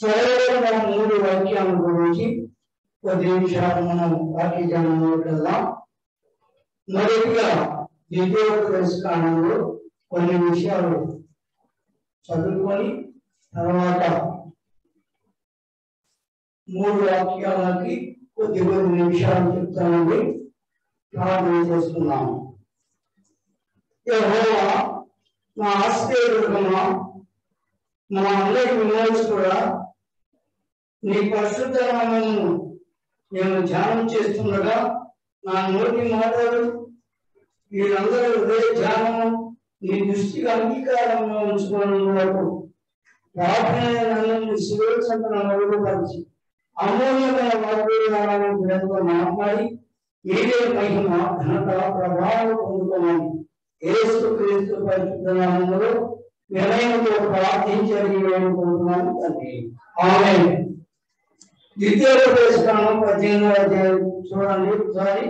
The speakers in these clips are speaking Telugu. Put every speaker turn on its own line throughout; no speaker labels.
చదవబడిన మూడు వాక్యాల గురించి కొద్ది నిమిషాలు మనం వాక్య వెళ్దాం మొదటిగా ద్వితీయోపదేశ కొన్ని విషయాలు చదువుకొని తర్వాత మూడు వాక్యాలకి కొద్ది కొద్ది నిమిషాలు చెప్తానండి. ప్రార్థన చేస్తున్నాము యెహోవా నా ఆశ్చర్యమా మా అందరి విమోచకుడా నీ పరిశుద్ధనామను నేను ధ్యానం చేస్తుండగా నా నోటి మాటలు వీరందరూ హృదయ ధ్యానము నీ దృష్టికి అంగీకారంగా ఉంచుకోవడం వరకు ప్రార్థన శివచంద్ర మరుగుపరిచి అమూల్యమైన వాగ్దానాలను వీరంతో మాట్లాడి ఏదే మహిమ ఘనత ప్రభావం పొందుకోమని యేసు క్రీస్తు పరిశుద్ధ నామములో వినయంతో ప్రార్థించని తండ్రి. ఆమె ద్వితీయోపదేశకాలం పద్దెనిమిదో అధ్యాయం. చూడండి ఒకసారి.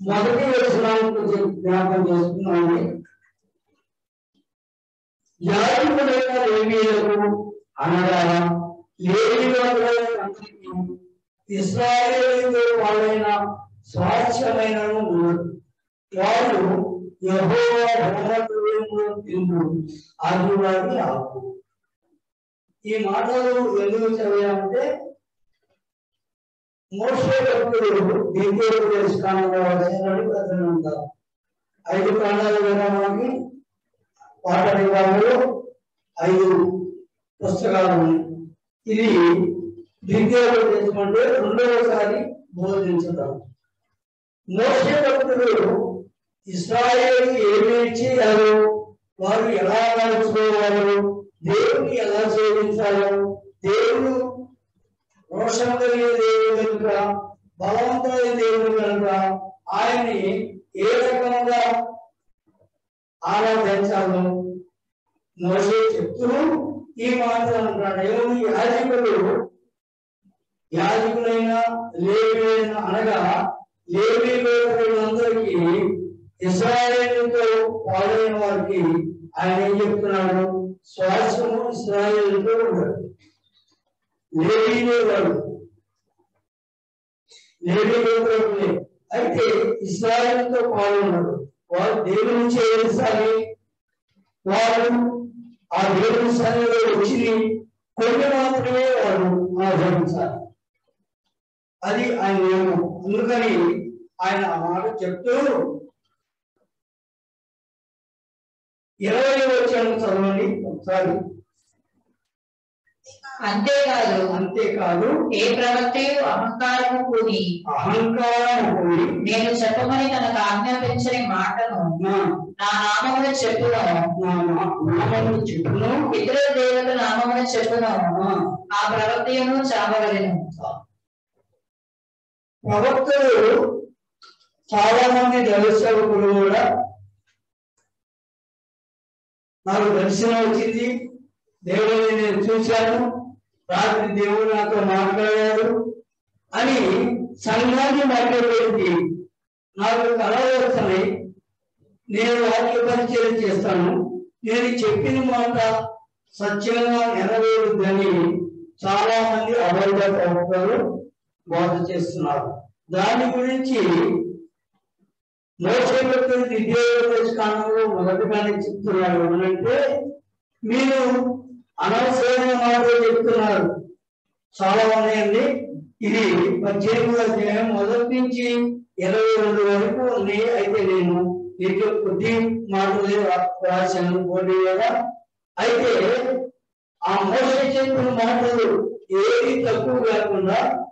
మొదటి వచనాన్ని జ్ఞాపకం చేసుకున్నామండి యాజకుడైన లేవీలకు అనగా లేవీయులందరికీ ఇస్రాయేలీతో వాళ్ళైన స్వాస్థ్యమైన ఉన్నది వారు యెహోవా భూమతులను తిండు అది వారి ఆకు ఈ మాటలు ఎందుకు చదివామంటే మోసే భక్తుడు ద్వితీయోపదేశ కాలంలో వచ్చినట్టు ప్రజలు ఉంటారు ఐదు ప్రాణాలు కూడా మనకి పాట విభాగంలో ఐదు పుస్తకాలు ఇది ద్వితీయోపదేశం చేసుకోండి రెండవసారి బోధించడం మోసే భక్తులు ఇస్రాయేల్ ఏమి చేయాలో వారు ఎలా నడుచుకోవాలో దేవుని ఎలా సేవించాలో? దేవుడు రోషం కలిగే దేవుడు కనుక బలవంతమైన దేవుడు కనుక ఆయన్ని ఏ రకంగా ఆరాధించాలో మోసే చెప్తూ ఈ మాత్రం అంటున్నాడు. యాజకుడు యాజకులైన లేవీలైన అనగా లేవీ గోత్రులందరికీ ఇస్రాయేలుతో పాడైన వారికి ఆయన ఏం చెప్తున్నాడు? శ్వాసము ఇస్రాయేలుతో ఉండడు లేవీలే వాడు లేవీ అయితే ఇస్రాయేల్తో పాల్గొన్నాడు వారు దేవుని నుంచి చేయాలి వారు ఆ దేవుని సన్నిధిలో వచ్చి కొన్ని మాత్రమే వారు ఆచరించాలి అది ఆయన నియమం. అందుకని ఆయన ఆ మాట చెప్తూ ఇరవై వచ్చాను చదవండి ఒకసారి.
అంతేకాదు
అంతేకాదు
ఏ ప్రవక్తయు అహంకారము కూని
అహంకారం పోయి
నేను చెప్పమని తనకు ఆజ్ఞాపించని మాటను
నా
నామమున చెప్పును.
నా నా- నామమును చెప్పును.
ఇతర దేవత నామమున చెప్పును.
ఆ,
ఆ ప్రవక్తయును చావగలను.
ప్రవక్తలు చాలా మంది దైవసేవకులు కూడా నాకు దర్శనం వచ్చింది. దేవుడిని నేను చూశాను. రాత్రి దేవుడు నాతో మాట్లాడాడు అని సంఘాన్ని మాట్లాడేది. నాకు కలవస్తున్నాయి నేను వాక్య పరిచయం చేస్తాను. నేను చెప్పిన మాట సత్యంగా నెరవేరుద్దని చాలా మంది అబద్ధ ప్రవక్తలు బోధ చేస్తున్నారు. దాని గురించి మోసపత్రి విద్యోపదేశ మొదటిగానే చెప్తున్నాడు అంటే మీరు అనవసరమైన మాటలు చెప్తున్నారు. చాలా ఉన్నాయండి. ఇది పద్దెనిమిది అధ్యాయం మొదటి నుంచి ఇరవై రెండు వరకు ఉన్నాయి. అయితే నేను నీకు కొద్ది మాటలే రాశాను. పోటీ కదా. అయితే ఆ మోస చెప్పిన మాటలు ఏది తక్కువ కాకుండా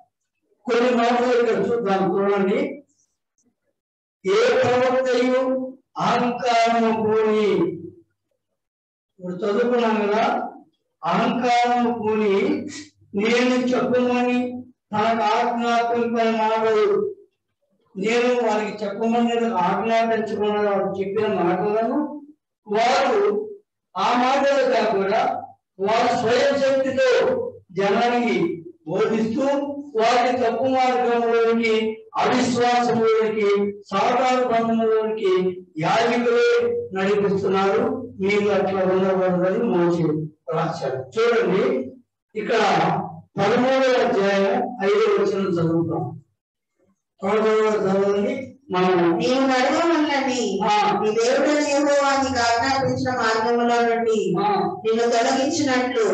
కొన్ని మాటలు ఇక్కడ చూద్దాం చూడండి. ఏ ప్రవక్తయు అహంకారము పూని? ఇప్పుడు చదువుకున్నాం కదా అహంకారము పూని నేను చెప్పమని తనకు ఆజ్ఞాపించిన మాటలు నేను వారికి చెప్పమని ఆజ్ఞాపించకుండా వారు చెప్పిన మాటలను వారు ఆ మాటలు కాకుండా వారు స్వయం శక్తితో జనానికి బోధిస్తూ వారి తప్పు మార్గంలోనికి అవిశ్వాసంలోనికి సాధారణ బంధంలోనికి యాజకులే నడిపిస్తున్నారు. మీరు అట్లా ఉండకూడదని మోసి రాశారు. చూడండి ఇక్కడ పదమూడవ అధ్యాయం ఐదవ వచ్చిన చదువుతాం. పదమూడవ చదవండి. మనం
నీవు నడవమన్నది. నీ దేవుడైన యెహోవా నీకు ఆజ్ఞాపించిన మార్గములో నుండి
ఆ,
నిన్ను తొలగించినట్లు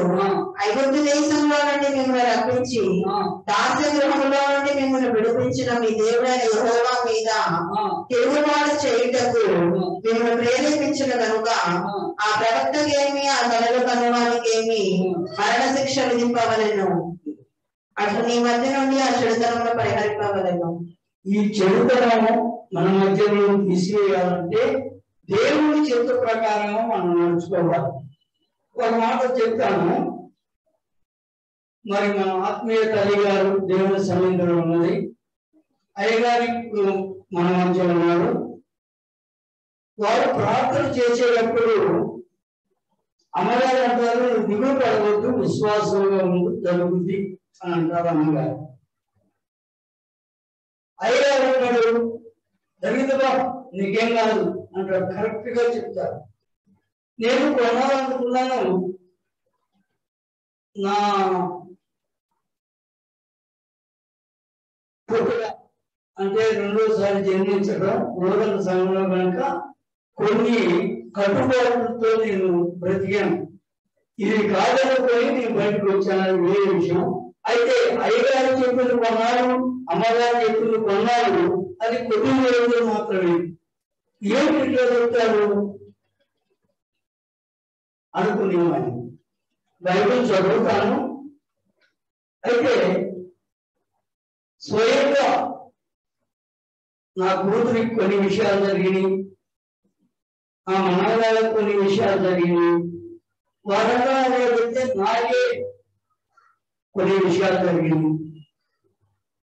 ఐగుప్తు దేశంలో నుండి మిమ్మల్ని రప్పించి
ఆ,
గృహంలో నుండి మిమ్మల్ని విడిపించిన మీ దేవుడైన యహోవా మీద తిరుగుబాటు చేయుటకు మిమ్మల్ని ప్రేరేపించిన కనుక ఆ ప్రవక్తకేమి ఆ కలలు కనువానికేమి మరణ శిక్ష విధింపవలను. అటు నీ మధ్య నుండి ఆ చెడుతనమును పరిహరింపవలను.
ఈ చెడుతనము మన మధ్యలో తీసివేయాలంటే దేవుని చిత్త ప్రకారము మనం నడుచుకోవాలి. ఒక మాట చెప్తాను మరి మన ఆత్మీయ తల్లి గారు దేవుని సన్నిధిలో ఉన్నది. అయ్యగారి మన మధ్య ఉన్నారు. వారు ప్రార్థన చేసేటప్పుడు అమ్మగారు అంటారు "నువ్వు దిగులు పడవద్దు విశ్వాసంగా ఉండు జరుగుద్ది అని అంటారు అమ్మగారు. అయ్యగారు అంటాడు జరిగిందిగా నీకేం కాదు అంటాడు కరెక్ట్గా చెప్తారు. నేను కొనాలనుకున్నాను. నా పుట్టుక అంటే రెండోసారి జన్మించడం మూడవ సమయంలో కనుక కొన్ని కట్టుబాట్లతో నేను బ్రతికాను. ఇది కాదనుకొని నేను బయటకు వచ్చాను. వేరే విషయం. అయితే అయ్యగారు చెప్పింది కొన్నాడు అమ్మగారు చెప్పింది కొన్నాడు అది కొద్ది రోజులు మాత్రమే. ఏమిటి ఇట్లా చెప్తారు అనుకునేవాడిని. బైబిల్ చదువుతాను. అయితే స్వయంగా నా కూతురికి కొన్ని విషయాలు జరిగినాయి. ఆ మనగాళ్ళకు కొన్ని విషయాలు జరిగినాయి. వారంగా చెప్తే నాకే కొన్ని విషయాలు జరిగినాయి.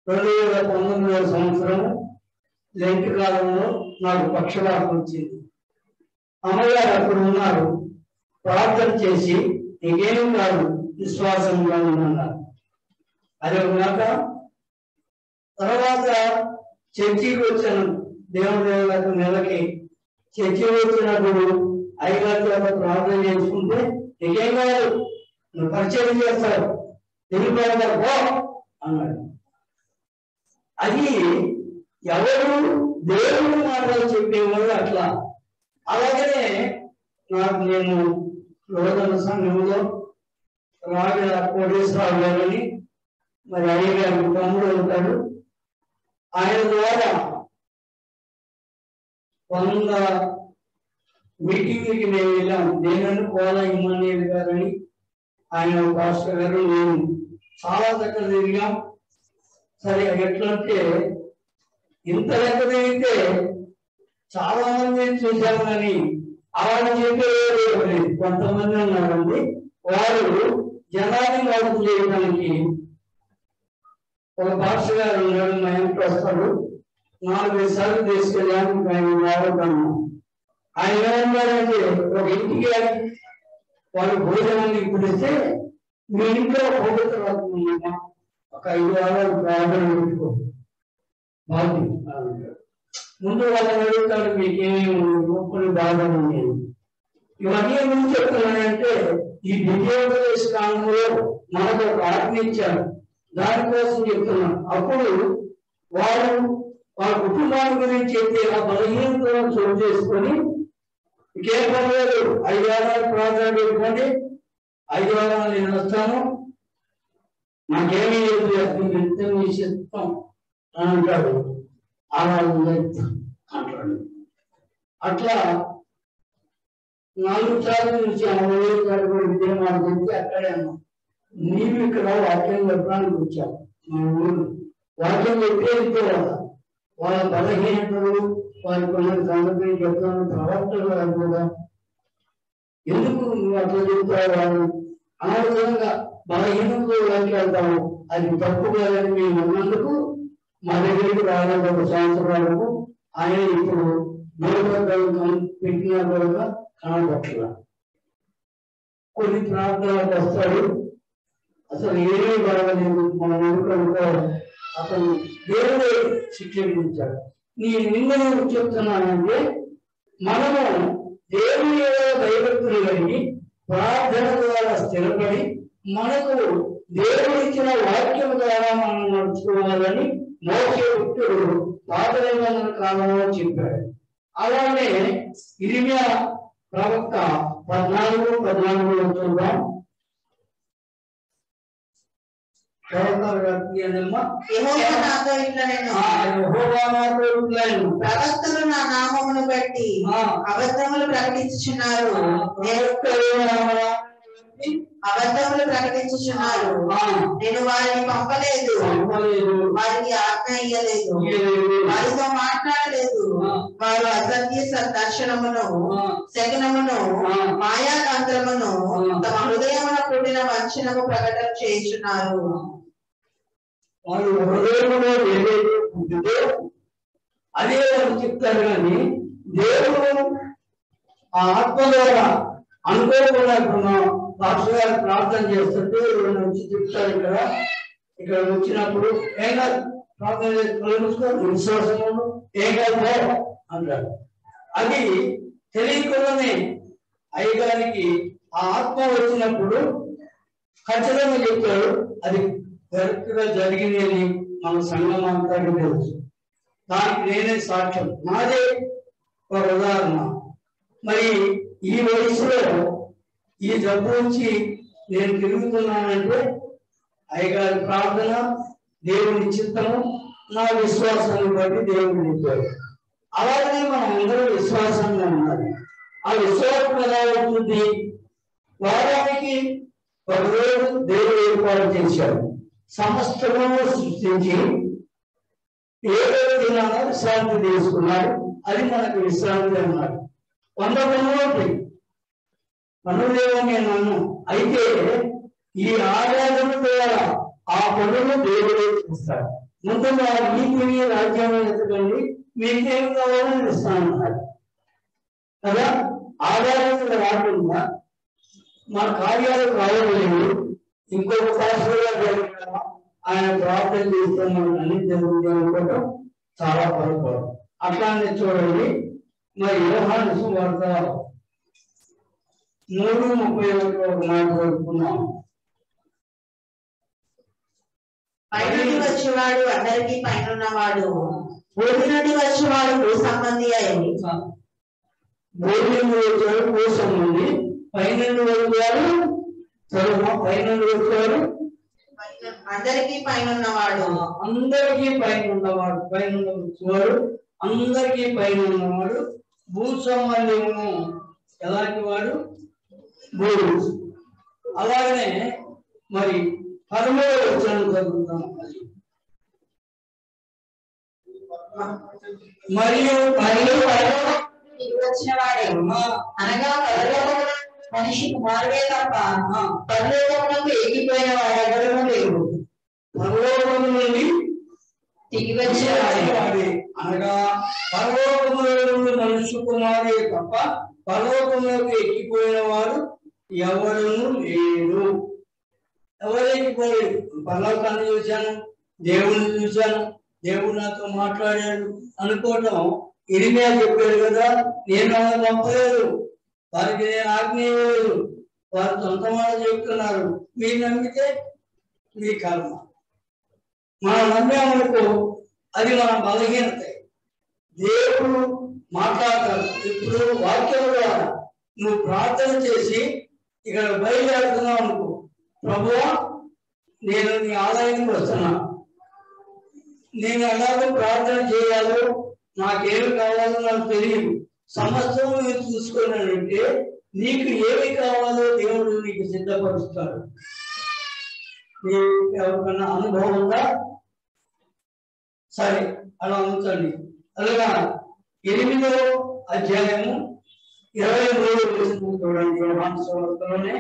రెండు వేల పంతొమ్మిదవ సంవత్సరం లెంట్ కాలంలో నాకు పక్షవాతం వచ్చింది. అమ్మగారు అక్కడ ఉన్నారు. ప్రార్థన చేసి నీకేం కాదు విశ్వాసంగా ఉన్నారు అది ఒక తర్వాత చర్చికి వచ్చాను. దేవుడి నెలకి చర్చి వచ్చినప్పుడు అయ్యగారి చేత ప్రార్థన చేసుకుంటే నీకేం కాదు? నువ్వు పరిచయం చేస్తావు. వెళ్ళిపోతావు పో అన్నాడు. అది ఎవరు దేవుడు మాటలు చెప్పేవాళ్ళు అట్లా. అలాగనే నాకు నేను రోదన సంఘంలో రాగ కోటేశ్వరరావు గారని మరి అయ్యగారు తమ్ముడు ఉంటాడు. ఆయన ద్వారా వంద మీటింగ్కి మేము వెళ్ళాం. నేను కోల ఇమ్మనేది గారని ఆయన భాస్కర్ గారు నేను చాలా దగ్గర తిరిగాం. సరే ఎట్లంటే ఇంత లెక్క తిరిగితే చాలా మంది చూశాం కానీ అలాంటి చెప్పేది కొంతమంది ఉన్నారండి. వారు జనాన్ని మోసం చేయడానికి ఒక భాష గారు ఉన్నాడు మా ఇంటికి వస్తాడు. నాలుగు సార్లు తీసుకెళ్ళాను. ఆయన వాడతాను ఆయన ఏమన్నారంటే ఒక ఇంటికి వాళ్ళు భోజనాన్ని పిలిస్తే మీ ఇంట్లో పవిత్ర ఒక ఐదు వారాలు ప్రార్థన పెట్టుకో. బాగుంది ముందు వాళ్ళని అడుగుతాడు మీకేమేమి గొప్పలు బాధలు ఉన్నాయి ఇవన్నీ ఎందుకు చెప్తున్నానంటే ఈ విజయోపదేశ కాలంలో మనకు ఒక ఆజ్ఞ ఇచ్చారు. దానికోసం చెప్తున్నాను. అప్పుడు వారు వాళ్ళ కుటుంబాల గురించి చెప్తే ఆ బలహీనతలను చోటు చేసుకొని ఇంకేం పర్లేదు ఐదు వారాలు ప్రార్థన పెట్టుకోండి ఐదు వారాలు నేను వస్తాను. నాకేమీ లేదు అర్థం నిత్యం మీ చిత్తం అని అంటాడు. అలా అంటాడు. అట్లా నాలుగు సార్లు నుంచి అరవై సార్లు కూడా విజయం మాట చెప్తే అక్కడే అన్నాం నీవు ఇక్కడ వాక్యం చెప్పడానికి వచ్చావు మా ఊరు. వాక్యం చెప్పే కదా. వాళ్ళ బలహీనతలు వారి కొన్ని సంగతి చెప్తాను. ప్రవర్తన కాదు కూడా. ఎందుకు నువ్వు అట్లా చెప్తావు వాళ్ళు? ఆ విధంగా బలహీనతలు వెళ్తావు అది తప్పు కాదని మేము ఉన్నందుకు మా దగ్గరికి రావడం ఒక సంవత్సరాలకు ఆయన ఇప్పుడు దూరదర్శనం పెట్టిన కూడా కనబట్ల కొన్ని ప్రాంతాలకు వస్తాడు. అసలు ఏమీ బాగలేదు అతను దేవుడే శిక్షించాడు నీ నిన్న నేను చెప్తున్నానంటే మనము దేవుని యొక్క దైవత్తులు కలిగి ప్రార్థన ద్వారా స్థిరపడి మనకు దేవుడు ఇచ్చిన వాక్యం ద్వారా మనం నడుచుకోవాలని మోసే భక్తుడు పాత నిబంధన కాలంలో చెప్పాడు. అలానే ఇరిమియా ప్రవక్త పద్నాలుగు పద్నాలుగులో చూద్దాం.
ప్రవక్తలు నా నామమును బట్టి అబద్ధములు ప్రకటించుచున్నారు. అబద్ధములు ప్రకటించుచున్నారు. నేను వారిని పంపలేదు. వారికి ఆజ్ఞ ఇయ్యలేదు. వారితో మాట్లాడలేదు. వారు అసత్య దర్శనమును
ఆ.
మాయాతంత్రమును. తమ హృదయమున పుట్టిన వంచనము ప్రకటన
ఏదైతే ఉంటుందో అదే చెప్తారు కానీ దేవుడు ఆ ఆత్మ ద్వారా అనుకోకుండా ఇప్పుడు పాస్టర్ గారు ప్రార్థన చేస్తుంటే రెండు వచ్చి చెప్తారు ఇక్కడ. ఇక్కడ వచ్చినప్పుడు ఏం కాదు ప్రార్థన చేసి కళ్ళు విశ్వాసం ఏం కాదు అంటారు. అది తెలియకుండానే అయ్యగారికి ఆ ఆత్మ వచ్చినప్పుడు ఖచ్చితంగా చెప్తారు అది కరెక్ట్గా జరిగింది అని మన సంఘం అంతా తెలుసు దానికి నేనే సాక్ష్యం. నాదే ఒక ఉదాహరణ. మరి ఈ వయసులో ఈ జబ్బు నుంచి నేను తిరుగుతున్నానంటే అయ్యగారి ప్రార్థన దేవుని చిత్తము నా విశ్వాసాన్ని బట్టి దేవుడు చెప్పాడు. అలాగనే మనం అందరూ విశ్వాసంగా ఉన్నారు. ఆ విశ్వాసం ఎలా ఉంటుంది? వారానికి ఒకరోజు దేవుడు ఏర్పాటు చేశాడు. సమస్తము సృష్టించి ఏదో దినాన విశ్రాంతి తీసుకున్నాడు. అది మనకు విశ్రాంతి అన్నాడు. వంద పనులు ఉంటాయి పనులేవనే నన్ను అయితే ఈ ఆరాధన ద్వారా ఆ పనులు దేవుడే చేస్తాడు ముందుగా నీకు ఈ రాజ్యాన్ని ఎత్తుకండి మీకేం కావాలని ఇస్తాను కదా? ఆరాధన రాకుండా మా కార్యాలు కావలేదు ఇంకొక పాస్టర్గా జరిగిన ఆయన ప్రార్థన చేస్తే మనం అన్ని జరుగుతుంది అనుకోవడం చాలా పొరపాటు. అట్లానే చూడండి మరి యోహాను సువార్త మూడు ముప్పై ఒకటి ఒక మాట చదువుకున్నాం
పైనుండి వచ్చేవాడు అందరికీ పైనున్నవాడు. భూమి నుండి వచ్చేవాడు భూ సంబంధి అయి.
భోజనం వచ్చారు కోసం ఉంది పైన చదువు పైన వచ్చారు
అందరికీ పైనున్నవాడు.
అందరికీ పైన ఉన్నవాడు పైన ఉన్నవాడు అందరికీ పైన ఉన్నవాడు భూ సంబంధము ఎలాంటి వాడు? భూమి అలాగనే మరి పదమూడు వచ్చాను చదువుతాం. మరియు
అనగా మనిషి కుమారుడే తప్ప
ఆ,
పరలోకమునకు ఎక్కిపోయిన వాడెవడూ లేడు
పరలోకము నుండి
దిగి వచ్చిన వాడే
వాడే అనగా పరలోకములో నుండి మనుష్య కుమారుడే తప్ప పరలోకములోకి ఎక్కిపోయిన వాడు ఎవరు లేడు ఎవరు పోయి పర్లోకాన్ని చూశాను దేవుని చూశాను దేవుడు నాతో మాట్లాడాడు అనుకోవటం ఇరిమే చెప్పాడు కదా నేను వాళ్ళని పంపలేదు. వారికి నేను ఆజ్ఞ ఇవ్వలేదు. వారు సొంత మాట చెప్తున్నారు. మీరు నమ్మితే మీ కర్మ. మనం నమ్మామనుకో అది మన బలహీనత. దేవుడు మాట్లాడతాడు. ఇప్పుడు వాక్యం ద్వారా నువ్వు ప్రార్థన చేసి ఇక్కడ బయలుదేరుతున్నావు అనుకో. ప్రభువా నేను నీ ఆలయానికి వస్తున్నా. నేను ఎలాగో ప్రార్థన చేయాలో నాకేమి కావాలో నాకు తెలియదు. సమస్తం నేను చూసుకున్నానంటే నీకు ఏమి కావాలో దేవుడు నీకు సిద్ధపరుస్తాడు. ఎవరికన్నా అనుభవం ఉందా? సరే అలా ఉంచండి. అలాగా ఎనిమిదో అధ్యాయము ఇరవై మూడు చూడండి యోహాను సువార్తలోనే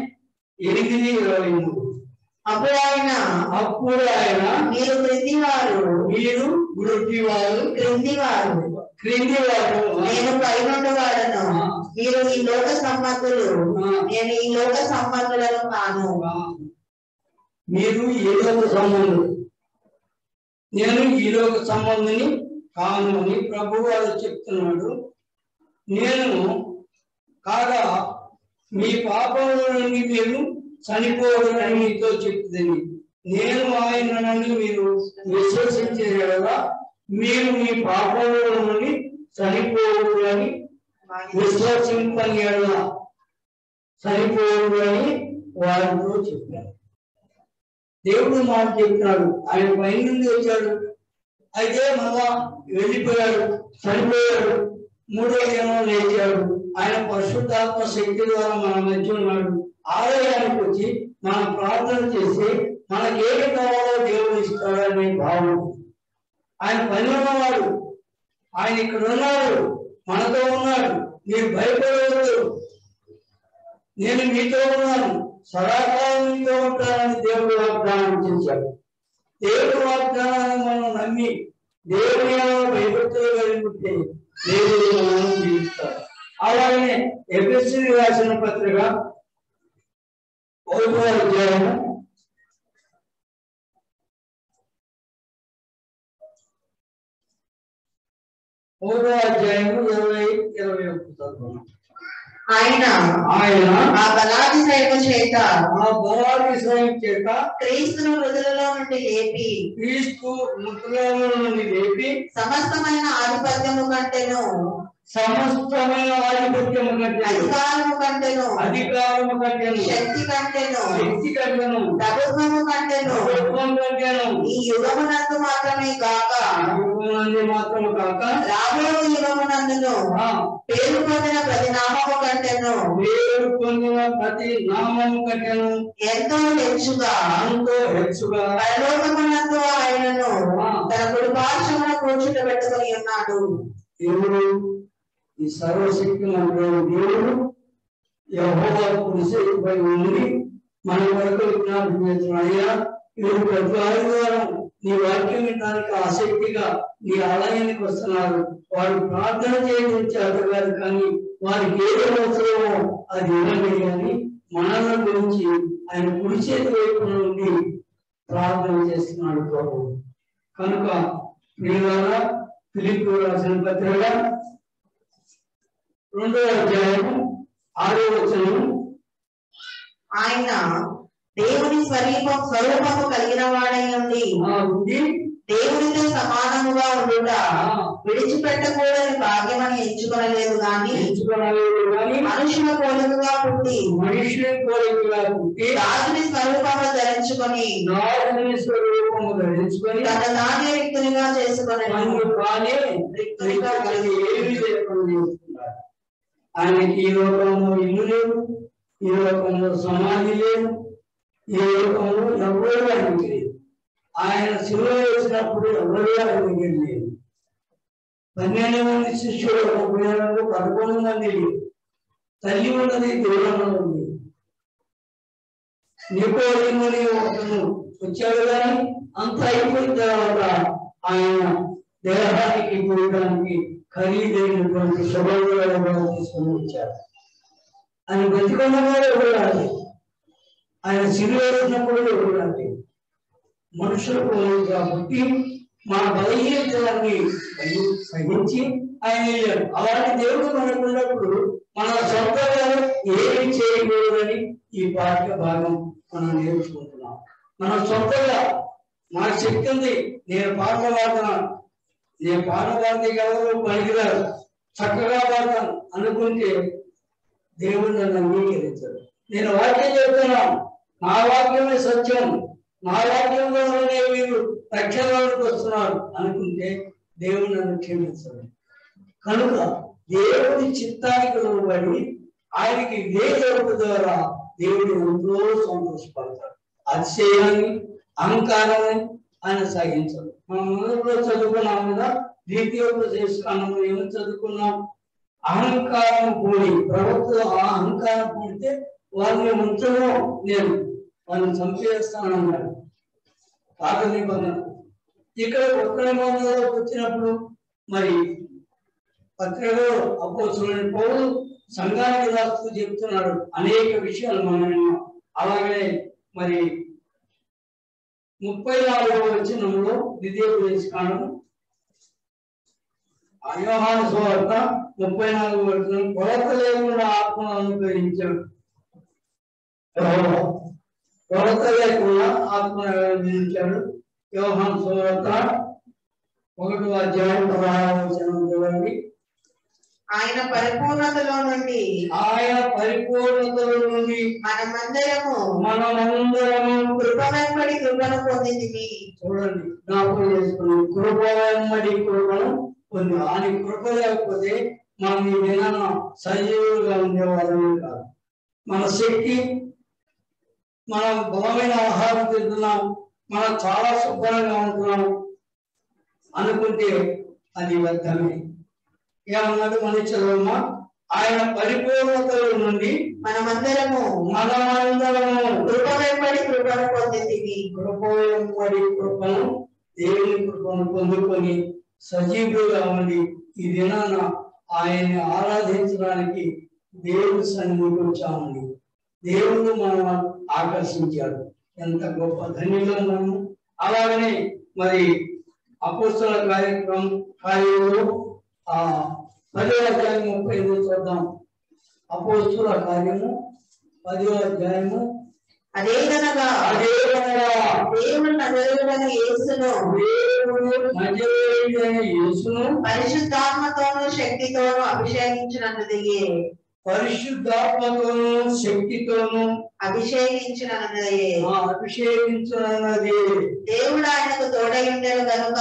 ఎనిమిది ఇరవై మూడు.
అప్పుడు ఆయన
అప్పుడు ఆయన
మీరు క్రింది వారు
మీరు గురుటి వారు
క్రింది వారు
క్రింది వారు
నేను పైనుండి వాడను మీరు ఈ లోక సంబంధులు నేను ఈ లోక సంబంధులను కాను.
మీరు ఏదో సంబంధం నేను ఈ లోక సంబంధిని కాను అని ప్రభు వారు చెప్తున్నాడు. నేను కాగా మీ పాపముల నుండి మీరు చనిపోవడని మీతో చెప్తుంది నేను ఆయనని మీరు విశ్వసించే మీరు మీ పాపముల నుండి చనిపోవడని విశ్వసింపని ఎడల చనిపోవడని వారితో చెప్పారు. దేవుడు మాట చెప్తున్నాడు ఆయన పైనుండి వచ్చాడు. అయితే మళ్ళా వెళ్ళిపోయాడు. చనిపోయాడు. మూడో జనం లేచాడు. ఆయన పరిశుద్ధాత్మ శక్తి ద్వారా మన మధ్య ఉన్నాడు. ఆలయానికి వచ్చి మనం ప్రార్థన చేసి మనకి ఏమి కావాలో దేవుడు ఇస్తాడనే భావం ఆయన పని ఉన్నవాడు ఆయన ఇక్కడ ఉన్నాడు. మనతో ఉన్నాడు. మీరు భయపడవద్దు. నేను మీతో ఉన్నాను. సదాకాలం మీతో ఉంటానని దేవుడు వాగ్దానం చేశాడు. దేవుడు వాగ్దానాన్ని మనం నమ్మి దేవుని భయభక్తులు కలిగి ఉంటే దేవుడు మనం జీవిస్తాడు. అలాగే ఎపిసి రాసిన పత్రిక ఒకటో అధ్యాయం ఒకటో అధ్యాయం ఇరవై ఇరవై ఒకటి.
ఆయన
ఆయన
ఆ చేత
ఆ బలాన్ని స్వయం చేత
క్రీస్తును మృదులలో నుండి లేపి
క్రీస్తు మృతులలో నుండి లేపి
సమస్తమైన ఆధిపత్యము కంటేను
సమస్తమైన ఆధిపత్యము
అధికారము కంటేను.
అధికారము కంటేను.
శక్తి కంటేను.
శక్తి కంటేను.
ప్రభుత్వము కంటేను.
ప్రభుత్వం కంటేను.
ఈ యుగమునందు మాత్రమే కాక
ప్రభుత్వాన్ని మాత్రం కాక.
రాబోయే యుగమునందును పేరు పొందిన ప్రతి నామము కంటేను.
దేవుడు పొందిన ప్రతి నామము కంటేను.
ఎంతో హెచ్చుగా.
ఎంతో హెచ్చుగా.
పరలోకమునందు ఆయనను తన కుడి పార్శ్వమున కూర్చుండబెట్టుకొని ఉన్నాడు.
దేవుడు ఈ సర్వశక్తి దేవుడు యహోవా కురిసేపై ఉండి మన వరకు విజ్ఞాపం చేస్తున్నాడు. అయ్యా మీరు ప్రతి ఆదివారం నీ వాక్యం వినడానికి ఆసక్తిగా నీ ఆలయానికి వస్తున్నారు. వారు ప్రార్థన చేయడం చేతగారు కానీ వారికి ఏది అవసరమో అది ఇవ్వండి అని మనల గురించి ఆయన కుడి చేతి వైపు నుండి ప్రార్థన చేస్తున్నాడు ప్రభు. కనుక ప్రియులారా ఫిలిప్ రాసిన పత్రిక రెండో అధ్యాయం ఆరో వచనం
ఆయన దేవుని స్వరూపం స్వరూపము కలిగిన వాడై ఉండి దేవునితో సమానముగా ఉండుట విడిచిపెట్టకూడని భాగ్యమని గాని
ఎంచుకోలేదు కానీ
మనుషుల పోలికగా పుట్టి
మనుషుని కోరికగా పుట్టి
రాజుని స్వరూపము ధరించుకొని
నాదుని స్వరూపము ధరించుకొని
తన తానే వ్యక్తునిగా చేసుకొని
కానీ
రిక్తునిగా
అది ఏమీ ఆయనకి ఈ లోకంలో ఇల్లు లేదు ఈ లోకంలో సమాధి లేదు ఈ లోకంలో ఎవరు ఆయనకి లేదు ఆయన శిలువ వేసినప్పుడు ఎవరు ఆయన దగ్గర లేదు పన్నెండు మంది శిష్యులు ఉపయోగంలో పదకొండు మంది లేరు. తల్లి ఉన్నది దూరంలో ఉంది నికోలిమని ఒకను వచ్చాడు కానీ అంత అయిపోయిన తర్వాత ఆయన దేహానికి పోయడానికి ఖరీదైనటువంటి శుభ్రంగా తీసుకుని వచ్చారు. ఆయన బతికొండగానే ఎవరు ఆయన సిరివేసినప్పుడు ఎవరు రాలేదు మనుషుల పోలేదు కాబట్టి మన బలహీనతలన్నీ సహించి ఆయన వెళ్ళాడు. అలాంటి దేవుడు మనకు ఉన్నప్పుడు మన సొంతంగా ఏమి చేయకూడదని ఈ పాఠ్య భాగం మనం నేర్చుకుంటున్నాం. మన సొంతంగా నాకు శక్తి ఉంది. నేను పాట పాడుతున్నాను నేను పాట పాడితే ఎవరు పనికిరారు చక్కగా పాడతాను అనుకుంటే దేవుడు నన్ను అంగీకరించాడు. నేను వాక్యం చెప్తున్నాను. నా వాక్యమే సత్యం. నా వాక్యంలోనే మీరు రక్షణలోకి వస్తున్నారు అనుకుంటే దేవుడు నన్ను క్షమించాడు. కనుక దేవుడి చిత్తానికి లోబడి ఆయనకి విధేయత ద్వారా దేవుడు ఎంతో సంతోషపడతాడు. అతిశయాన్ని అహంకారాన్ని ఆయన సహించడు మనం మొదట్లో చదువుకున్నాం కదా చేసుకున్నాము ఏమి చదువుకున్నాం? అహంకారం కూడి ప్రభుత్వం ఆ అహంకారం కూడితే వారిని ఉంచడం నేను. వాళ్ళని చంపేస్తానన్నాడు. పాత నిబంధన. ఇక్కడ ఒక్క వచ్చినప్పుడు మరి పత్రికలో అపోసులని పౌరులు సంఘానికి రాస్తూ చెప్తున్నాడు అనేక విషయాలు మనం అలాగే మరి ముప్పై నాలుగవ వచనంలో ద్వితీయోపదేశకాండం అయోహాను సువార్త ముప్పై నాలుగు వచనం కొరత లేకుండా ఆత్మను అనుగ్రహించాడు. కొరత లేకుండా ఆత్మను అనుగ్రహించాడు. యోహాను సువార్త ఒకటో అధ్యాయం పదహారవ వచనం చూడండి
ఆయన పరిపూర్ణతలో నుండి
ఆయన పరిపూర్ణతల నుండి
మనమందరము
మనమందరము
కృప వెంబడి కృపను పొందింది
చూడండి జ్ఞాపకం చేసుకుని కృప వెంబడి కృపను పొంది ఆయన కృప లేకపోతే మనం ఈ దినాన సజీవులుగా ఉండేవాళ్ళమే కాదు. మన శక్తి మనం బలమైన ఆహారం తింటున్నాం మనం చాలా శుభ్రంగా ఉంటున్నాం అనుకుంటే అది వ్యర్థమే. ఏమన్నది మన చదవమ్మా ఆయన పరిపూర్ణతల నుండి
మనమందరము
మనమందరము
కృప వెంబడి కృపను పొందింది
కృపడి కృపను దేవుని కృపను పొందుకొని సజీవులుగా ఉండి ఈ దినాన ఆయన్ని ఆరాధించడానికి దేవుని సన్నిధికి వచ్చామండి. దేవుడు మనం ఆకర్షించాడు. ఎంత గొప్ప ధన్యులం మనము. అలాగనే మరి అపోస్తల కార్యక్రమం కార్యంలో ఆ పదో అధ్యాయం ముప్పై ఎనిమిది చూద్దాం. అపోస్తుల కార్యము పదో అధ్యాయము.
అదేదనగా
అదే విధంగా
దేవుడు నజరుడైన యేసును
దేవుడు నజరేయుడైన యేసును
పరిశుద్ధాత్మతోను శక్తితోను అభిషేకించినది
పరిశుద్ధాత్మతోను శక్తితోను
అభిషేకించినది
ఆ అభిషేకించున్నది
దేవుడు ఆయనకు తోడై ఉండేది కనుక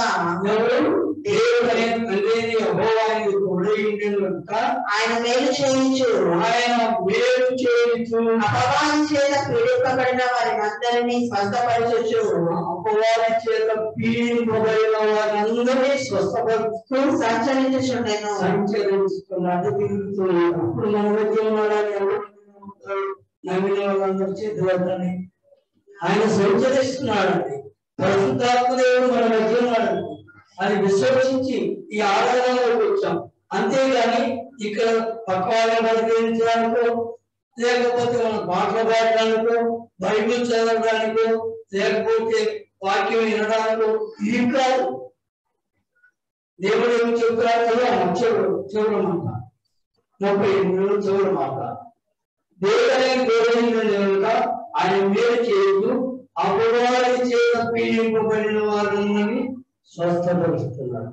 ఆయన మేలు చేయించు.
ఆయన మేలు చేయించు.
అపవాది చేత పీడింపబడిన వారిని అందరినీ స్వస్థపరచు
అపవాది చేత పీడింపబడిన వారందరినీ స్వస్థపరుస్తూ
సంచరించుచుండెను.
సంచరిస్తున్నాడు తిరుగుతున్నాడు అప్పుడు మన మధ్య? నమ్మిన వాళ్ళందరూ చేతులని ఆయన సంచరిస్తున్నాడండి. పరిశుద్ధాత్మదేవుడు మన మధ్య ఉన్నాడండి. అని విశ్వసించి ఈ ఆరాధనలోకి వచ్చాం. అంతేగాని ఇక్కడ పక్క వాళ్ళని పరిగణించడానికో లేకపోతే మనం పాటలు పాడడానికో బైబిల్ చదవడానికో లేకపోతే వాక్యం వినడానికో ఇది కాదు. దేవుడు ఏం చెప్తారు కదా చెవుడు చెవుడు మాట ముప్పై ఎనిమిది చెవుడు మాట దేవుడైన దేవుడైన కనుక ఆయన మేలు చేయదు అపవాది చేత పీడింపబడిన వారు ఉన్నవి స్వస్థపరుస్తున్నాడు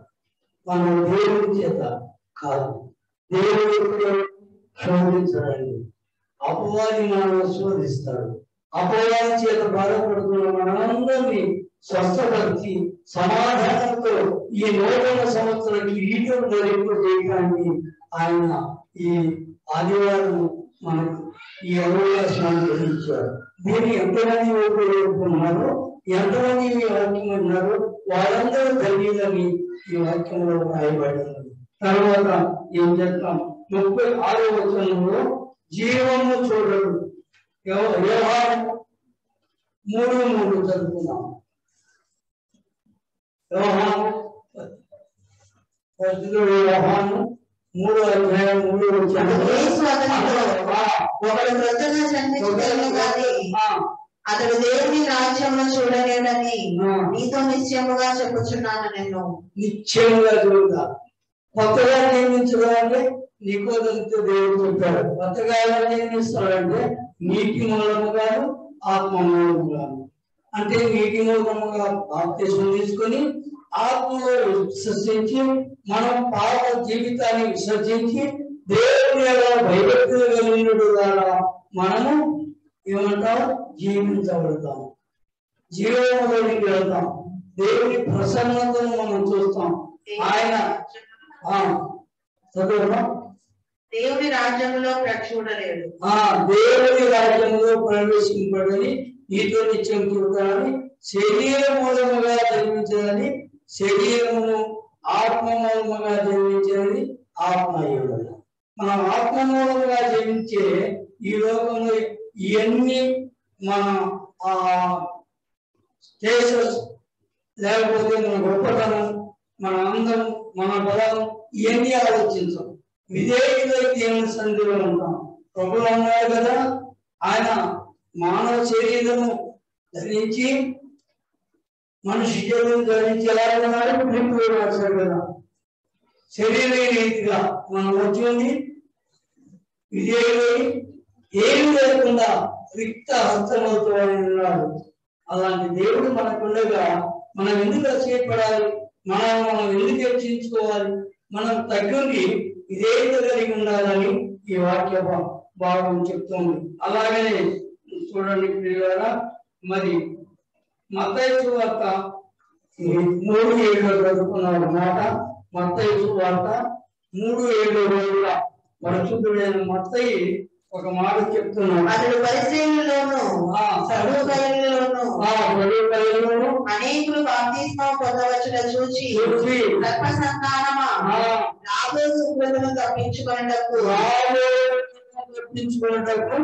మనం దేవుని చేత కాదు. దేవుడు శోధించడానికి అపవాది మనల్ని శోధిస్తాడు అపవాది చేత బాధపడుతున్న మనందరినీ స్వస్థపరిచి సమాధానంతో ఈ నూతన సంవత్సర కిరీటం ధరింపు చేయడానికి ఆయన ఈ ఆదివారం మనకు ఈ అవకాశాన్ని గ్రహించారు దీన్ని ఎంతమంది ఉపయోగపడుతున్నారో ఎంతమంది ఈ వాక్యం విన్నారో వాళ్ళందరూ ధన్యులని ఈ వాక్యంలో రాయబడి ఉన్నది తర్వాత ఏం చెప్తాం ముప్పై ఆరో వచనంలో జీవము చూడడు వ్యవహారం మూడు మూడు చదువుకున్నాం వ్యవహారం మూడు అధ్యాయం మూడు
అతడు దేవుని రాజ్యంలో చూడలేడని నీతో నిశ్చయముగా చెప్పుచున్నాను నేను.
నిశ్చయంగా చూడగా. కొత్తగా నియమించడం అంటే నీకో తెలిస్తే దేవుడు చెప్పాడు. కొత్తగా నియమిస్తాడంటే నీటి మూలముగాను ఆత్మ మూలముగాను అంటే నీటి మూలముగా బాప్తిజం తీసుకొని ఆత్మలో విశ్వసించి మనం పాప జీవితాన్ని విసర్జించి దేవుని ఎలా భయభక్తులు కలిగినట్టు ద్వారా మనము ఏమంటాం జీవించబడతాం. జీవనంలోకి వెళ్తాం. దేవుని ప్రసన్నతను మనం చూస్తాం. ఆయన
దేవుని రాజ్యంలో చూడలేడు
ఆ దేవుని రాజ్యంలో ప్రవేశింపడని నీతో నిత్యం చూడాలని శరీర మూలముగా జన్మించదని శరీరమును ఆత్మ మూలముగా జన్మించదని ఆత్మయుడని. మనం ఆత్మ మూలముగా జన్మించే ఈ లోకంలో ఇవన్నీ మన ఆ స్టేషన్స్ లేకపోతే మన గొప్పతనం మన అందం మన బలం ఇవన్నీ ఆలోచించాం విధేయులై దేవుని సన్నిధిలో ఉంటాం. ప్రభులు అన్నాడు కదా ఆయన మానవ శరీరము ధరించి మనిషి శరీరం ధరించి ఎలా ఉన్నారు ఫిలిప్ రాశాడు కదా. శరీర రీతిగా మనం వచ్చింది విజయుడై ఏమి లేకుండా రిక్త హస్తమవుతూ ఉన్నాడు. అలాంటి దేవుడు మనకుండగా మనం ఎందుకు అసూయపడాలి మనం మనం ఎందుకు హెచ్చించుకోవాలి మనం తగ్గుండి ఇదే కలిగి ఉండాలని ఈ వాక్య భా- భాగం చెప్తుంది. అలాగనే చూడండి ప్రియులారా మరి మతయసు వార్త ఈ మూడు ఏడులో చదువుకున్నాడు మాట మతయసు వార్త మూడు ఏడు రోజుల పరిశుద్ధుడైన మత్తయి ఒక మాట చెప్తున్నాడు
అతడు
పరువులను
అనేకులు బాప్తిస్మం చూచి సంతానమా రాబోయే ఉగ్రతను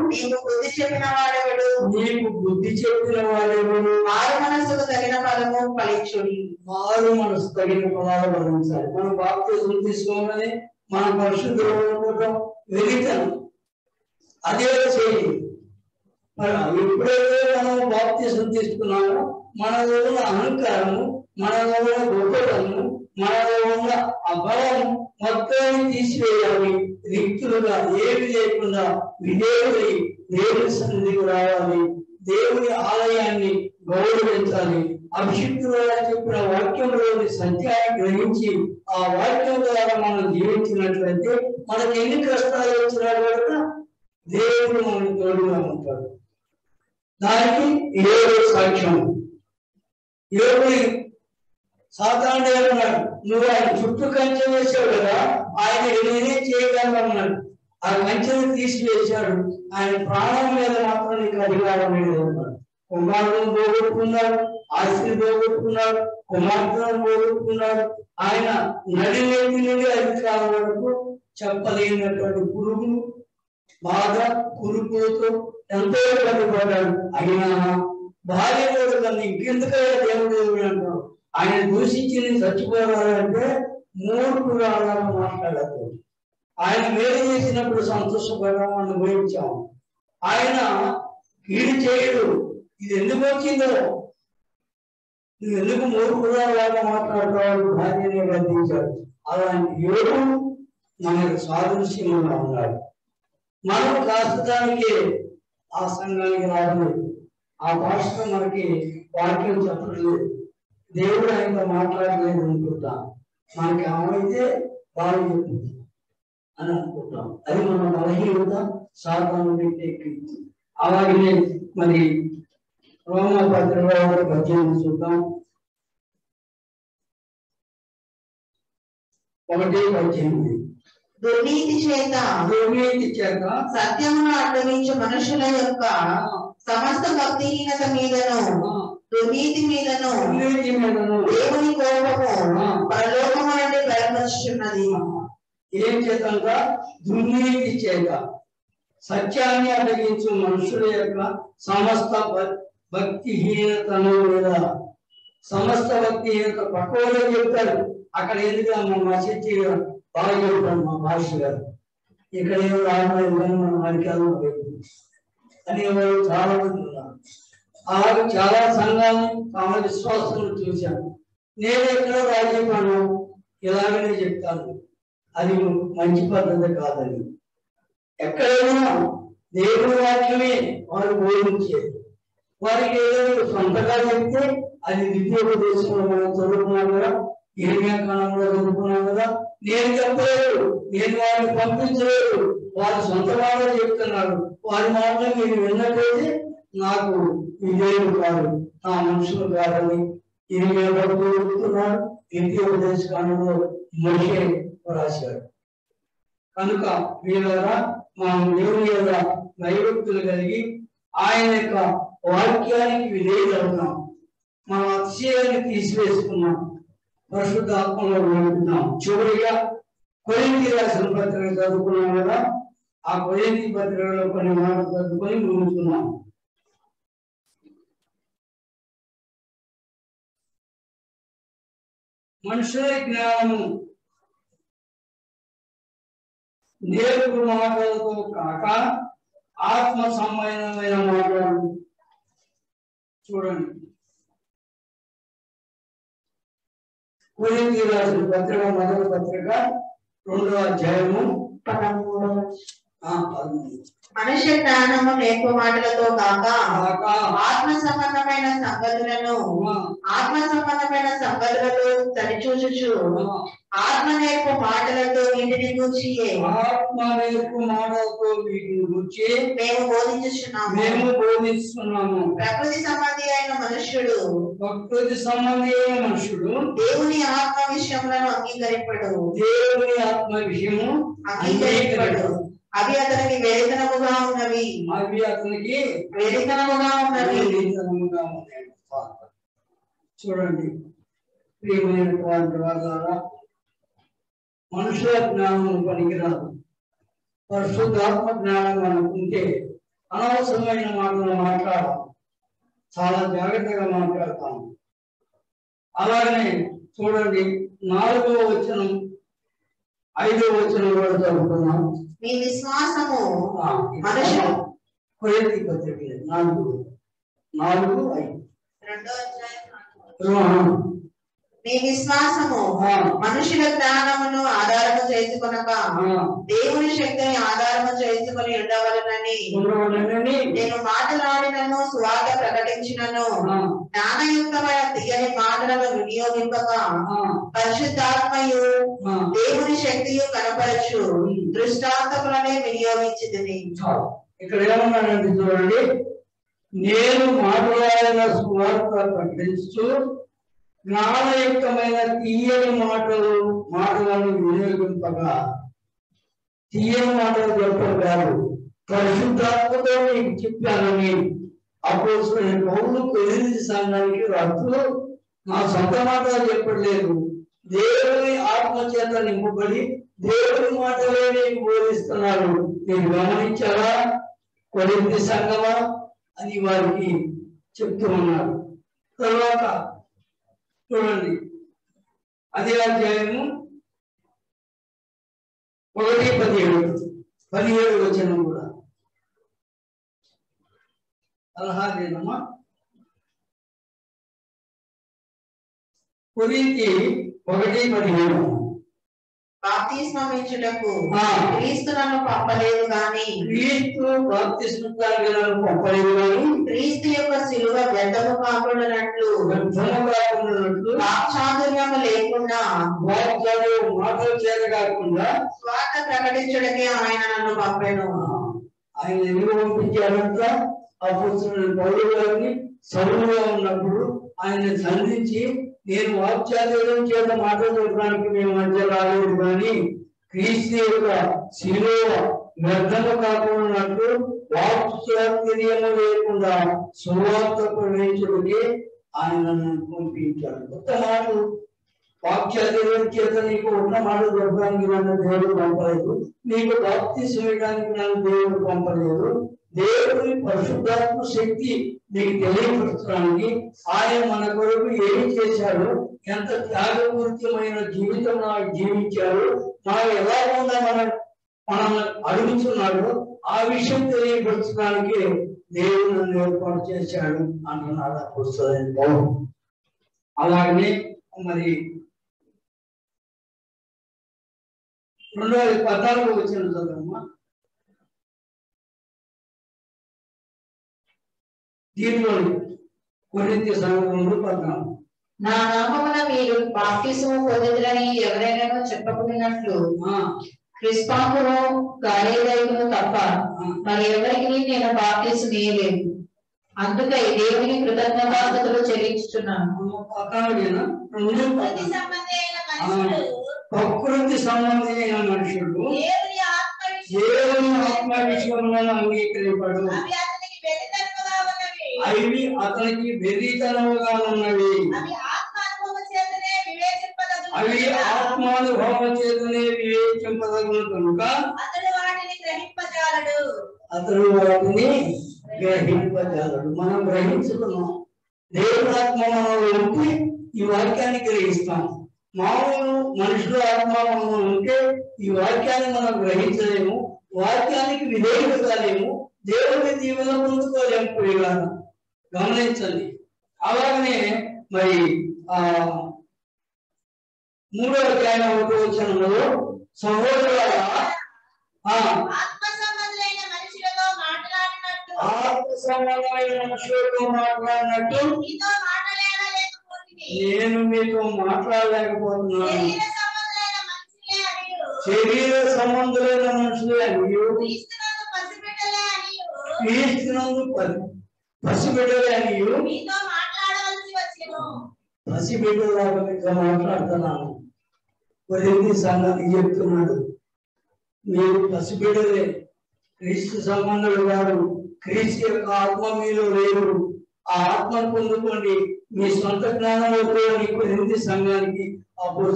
నీకు బుద్ధి చెప్పిన వాడెవడు?
నీకు బుద్ధి చెప్పిన వాడెవడు?
మారు మనసుకు తగిన ఫలము ఫలించుడి.
మారు మనసు తగిన ఫలాలు వర్ణించాలి మనం బాప్తిజం తీసుకోగానే మన పరిశుద్ధం వెలితనం అదే చేయి. మనం ఎప్పుడైతే మనం బాప్తీసం తీసుకున్నామో మనలో ఉన్న అహంకారము మనలో ఉన్న గొప్పతనము మనలో ఉన్న అబలం మొత్తాన్ని తీసివేయాలి. రిక్తులుగా ఏమి లేకుండా విదేవుడి దేవుని సన్నిధికి రావాలి. దేవుని ఆలయాన్ని గౌరవించాలి. అభిషిక్తులుగా చెప్పిన వాక్యంలోని సత్యాన్ని గ్రహించి ఆ వాక్యం ద్వారా మనం జీవించినట్లయితే మనకి ఎన్ని కష్టాలు వచ్చినా కూడా దేవుడు మనకి తోడుగా ఉంటాడు. దానికి ఏడు సాక్ష్యం. ఏడు సాధారణ అన్నాడు నువ్వు ఆయన చుట్టూ కంచె వేసావు కదా ఆయన నేనే చేయగలను అన్నాడు ఆ కంచెను తీసివేశాడు. ఆయన ప్రాణం మీద మాత్రం నీకు అధికారం లేదు అన్నాడు. కుమారులను పోగొట్టుకున్నాడు ఆస్తిని పోగొట్టుకున్నాడు కుమార్తెను పోగొట్టుకున్నాడు. ఆయన నడినేటి నుండి అధికారం వరకు చెప్పలేనటువంటి పురుగులు బాధ కురుపులతో ఎంతో ఇబ్బంది పడ్డాడు అయినా భార్య కూడా తను ఇంకెందుకయ్యా దేవుడు దేవుడు అంటాడు. ఆయన దూషించి చచ్చిపోవాలంటే మూడు అలా మాట్లాడదు ఆయన మేలు చేసినప్పుడు సంతోషపడడం అనుభవించాము ఆయన కీడు చేయడు. ఇది ఎందుకు వచ్చిందో? నువ్వు ఎందుకు మూడు లాగా మాట్లాడతావు? భార్యనే బంధించాడు. అలాంటి ఏడు మనకు సాదృశ్యంగా ఉన్నాడు మనం కాస్తడానికి ఆ సంఘానికి రాదు. ఆ భాషలో మనకి వాక్యం చెప్పట్లేదు దేవుడు ఆయనతో మాట్లాడలేదు అనుకుంటాం. మనకి ఏమైతే బాగా చెప్తుంది అని అనుకుంటాం. అది మన బలహీనత సాధారణ పెట్టే అలాగే మరి రోమా పత్రిక పద్దెనిమిది చూద్దాం. ఒకటి పద్దెనిమిది.
దుర్నీతి చేత
దుర్నీతి చేత
సత్యమును అడ్డగించు మనుషుల యొక్క సమస్త భక్తిహీనత మీదను దుర్నీతి మీదను దేవుని కోపము పరలోకము నుండి బయలుపరుచున్నది
ఏం చేతంట దుర్నీతి చేత. సత్యాన్ని అడగించు మనుషుల యొక్క సమస్త భక్తిహీనతను లేదా సమస్త భక్తిహీనత పక్కవలో చెప్తారు. అక్కడ ఎందుకు మా మసీచి బాగా చెప్తాను మా భాష గారు ఇక్కడ ఏమో రావడం కానీ మనం అడిగాము అని ఎవరు చాలా మంది ఉన్నారు అలాగే చాలా సంఘాన్ని తమ విశ్వాసం చూశాను. నేను ఎక్కడ రాజీపాను ఇలాగనే చెప్తాను అది మంచి పద్ధతి కాదని. ఎక్కడైనా దేవుని వాక్యమే వారు బోధించేది వారికి ఏదైనా సొంతగా చెప్తే అది విద్యోపదేశంలో మనం చదువుకున్నాం కదా. ఇరిమియా కాలంలో చదువుకున్నాం కదా. నేను చెప్పలేదు. నేను వారిని పంపించలేదు. వారి సొంత మాటలు చెప్తున్నారు. వారి మాటలు మీరు విన్నట్లయితే నాకు విజయుడు కాదు. నా మనుషులు కాదని ఇరిమియా భక్తులు చెప్తున్నారు. విద్యోపదేశ కాలంలో మనిషే రాశాడు. కనుక వీళ్ళరా మనం దేవుని యొక్క నైవేద్యులు కలిగి ఆయన యొక్క వాక్యానికి విధేయులవుతాం. మన అతిశయాన్ని తీసివేసుకున్నాం. పరిశుద్ధ ఆత్మలో నడుపుతున్నాం చివరిగా కొరింతి రాసిన పత్రిక చదువుకున్నాం కదా ఆ కొరింతి పత్రికలో కొన్ని మాటలు చదువుకొని ముగించుకున్నాం. మనుషుల జ్ఞానము నేర్పు మాటలతో కాక ఆత్మ సంబంధమైన మాటలు చూడండి. కొరింథీ రాసిన పత్రిక మొదటి పత్రిక రెండో అధ్యాయము. పదమూడు.
మనుష్య జ్ఞానము లేకు మాటలతో కాక ఆత్మ సంబంధమైన సంగతులను ఆత్మ సంబంధమైన సంగతులతో సరిచూచుచు
ఆ,
ఆత్మ నేర్పు మాటలతో వీటిని గూర్చి
ఆత్మ నేర్పు మాటలతో వీటిని గురించి
మేము బోధించుచున్నాము.
మేము బోధిస్తున్నాము
ప్రకృతి సంబంధి అయిన మనుష్యుడు
ప్రకృతి సంబంధి అయిన మనుషుడు
దేవుని ఆత్మ విషయములను అంగీకరింపడు.
దేవుని ఆత్మ విషయము
అంగీకరింపడు. అవి అతనికి వేదనముగా ఉన్నవి.
అవి అతనికి
వేదనముగా ఉన్నవి.
చూడండి. ప్రియమైనటువంటి వాళ్ళారా మనుషుల జ్ఞానం పనికిరాదు పరిశుద్ధాత్మ జ్ఞానం అనుకుంటే అనవసరమైన మాటలు మాట్లాడాలి చాలా జాగ్రత్తగా మాట్లాడతాం. అలాగనే చూడండి నాలుగో వచనం ఐదో వచనం కూడా చదువుకున్నాం
మీ విశ్వాసము మనుషులు
కొరింథీ పత్రిక నాలుగు నాలుగు ఐదు.
రెండో అధ్యాయం మీ విశ్వాసము. మనుషుల జ్ఞానమును ఆధారము చేసుకొనక దేవుని శక్తిని ఆధారము చేసుకొని ఉండవలనని నేను మాట్లాడినను సువార్త ప్రకటించినను. జ్ఞానయుక్తమైన తీయని మాటలను వినియోగింపక పరిశుద్ధాత్మయు. దేవుని శక్తియు కనపరచు. దృష్టాంతములనే వినియోగించింది.
ఇక్కడ ఏమన్నాడంటే చూడండి నేను మాట్లాడిన సువార్త ప్రకటిస్తూ జ్ఞానయుక్తమైన తీయని మాటలు మాటలను వినియోగింపగా తీయని మాటలు చెప్పడం పరిశుద్ధాత్మతో నీకు చెప్పానని అప్పుడు పౌరులు కొరింది సంఘానికి రాత్రులు నా సొంత మాటలు చెప్పలేదు దేవుని ఆత్మ చేత నింపబడి దేవుని మాటలే నీకు బోధిస్తున్నారు మీరు గమనించారా? కొరింది సంఘమా? అని వారికి చెప్తూ ఉన్నారు. తర్వాత చూడండి. అదే అధ్యాయము ఒకటి పదిహేడు. పదిహేడు వచనం కూడా. పదహారేనమ్మా కొరింథీ ఒకటి పదిహేడు.
బాప్తిస్మమించుటకు. క్రీస్తు నన్ను పంపలేదు గాని
క్రీస్తు బాప్తిస్మకాలను పంపలేదు
క్రీస్తు యొక్క శిలువ వ్యర్థము కాకుండానట్లు వాక్చాతుర్యము లేకుండా
మాటలు చేత కాకుండా
స్వార్థ ప్రకటించడమే ఆయన నన్ను పంపెను
ఆయన ఎందుకు అప్పుడు గారిని సరువుగా ఉన్నప్పుడు ఆయన సంధించి నేను వాక్చాతుర్యం చేత మాటలు మేము మధ్య రాలేదు కానీ క్రీస్తు యొక్క శిలువ వ్యర్థము కాకుండా వాక్చాతుర్యము లేకుండా సువార్త ప్రవేశుడికి ఆయన పంపించాడు. కొత్త మాటలు వాక్యాధిపతి చేత నీకు ఉన్న మాట దొరకడానికి నన్ను దేవుడు పంపలేదు. నీకు భక్తి చేయడానికి నన్ను దేవుడు పంపలేదు. దేవుని పరిశుద్ధాత్మ శక్తి నీకు తెలియపరచడానికి ఆయన మన కొరకు ఏమి చేశాడు? ఎంత త్యాగపూరితమైన జీవితం నాకు జీవించాడు? మనం ఎలా ఉందా మనం మనం అడుగుతున్నాడు? ఆ విషయం తెలియపరచడానికి దేవుడు నన్ను ఏర్పాటు చేశాడు అంటున్నాడు అప్పుడు అలాగే అలాగనే మరి రెండు వేల పద్నాలుగు వచ్చిన చదవమ్మా దీనిలో కొరింథీ సంఘం రెండు పద్నాలుగు.
నా నామమున మీరు బాప్తిసము పొందుతురని ఎవరైనా చెప్పకున్నట్లు
ఆ,
క్రిస్పాకును గాలేదైకును తప్ప మరి ఎవరికి నేను బాప్తిసం ఇయ్యలేదు అందుకై దేవుని కృతజ్ఞతాస్తుతులు చెల్లించుతున్నాను
ప్రకృతి సంబంధమైన మనుషుడు
దేవుని ఆత్మ విషయం
దేవుని ఆత్మ విషయంలో అంగీకరింపడు
అవి అతనికి
వెరితనముగా ఉన్నవి.
అవి
ఆత్మానుభవం చేతనే వివేచింపదగును కనుక
అతడు వాటిని గ్రహింపజాలడు.
అతడు వాటిని గ్రహింపజాలడు. మనం గ్రహించుకున్నాం. దేవుని ఆత్మ మనలో ఉంటే ఈ వాక్యాన్ని గ్రహిస్తాం. మామూలు మనుషుల ఆత్మ మనలో ఉంటే ఈ వాక్యాన్ని మనం గ్రహించలేము. వాక్యానికి విధేయత కాలేము దేవుని దీవెన పొందుకోలేము. ప్రియులారా గమనించండి. అలాగనే మరి ఆ మూడో అధ్యాయం ఒకటి
ఆత్మ సంబంధులైన మనుషులతో మాట్లాడినట్టు.
ఆత్మ సంబంధమైన మనుషులతో మాట్లాడినట్టు
మీతో మాట్లాడలేకపోతుంది
నేను మీతో మాట్లాడలేకపోతున్నాను.
శరీర సంబంధులైన మనుషులే అనియు. క్రీస్తునందు
పసి- పసిబిడ్డలే అనియు
మీతో మాట్లాడవలసి వచ్చెను
పసిబిడ్డలాగా మీతో మాట్లాడుతున్నాను. కొరింది చెప్తున్నాడు. మీరు పసిబిడ్డలే క్రీస్తు సంబంధులు గారు క్రీస్తు యొక్క ఆత్మ మీలో లేరు. ఆ ఆత్మను పొందుకోండి. మీ సొంత జ్ఞానంలో కొరింది సంఘానికి